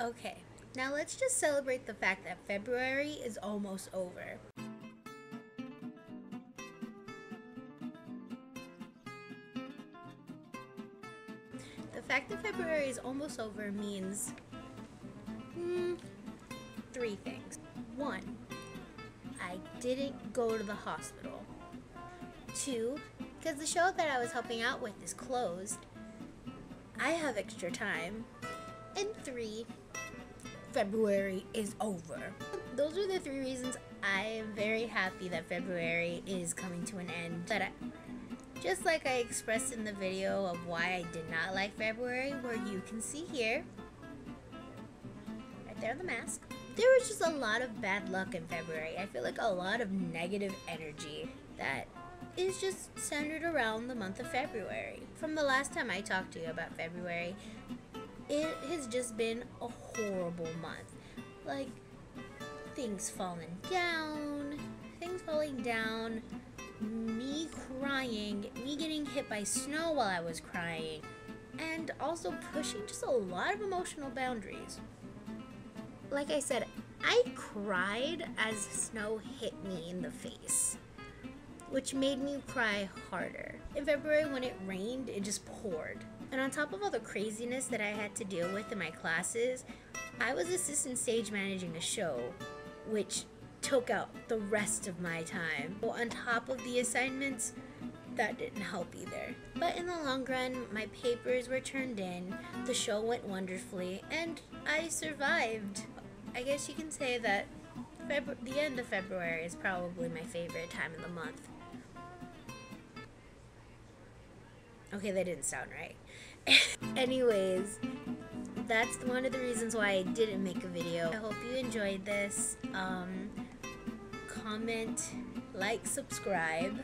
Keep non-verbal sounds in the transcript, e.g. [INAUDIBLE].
Okay, now let's just celebrate the fact that February is almost over. The fact that February is almost over means hmm, three things. One, I didn't go to the hospital. Two, because the show that I was helping out with is closed, I have extra time. And three, February is over. Those are the three reasons I am very happy that February is coming to an end. But I, just like I expressed in the video of why I did not like February, where you can see here, right there on the mask, there was just a lot of bad luck in February. I feel like a lot of negative energy that is just centered around the month of February. From the last time I talked to you about February, it has just been a horrible month. Like, things falling down, things falling down, me crying, me getting hit by snow while I was crying, and also pushing just a lot of emotional boundaries. Like I said, I cried as snow hit me in the face, which made me cry harder. In February, when it rained, it just poured. And on top of all the craziness that I had to deal with in my classes, I was assistant stage managing a show, which took out the rest of my time. On top of the assignments, that didn't help either. But in the long run, my papers were turned in, the show went wonderfully, and I survived. I guess you can say that Febru- the end of February is probably my favorite time of the month. Okay, that didn't sound right. [LAUGHS] Anyways, that's one of the reasons why I didn't make a video. I hope you enjoyed this. Um, comment, like, subscribe.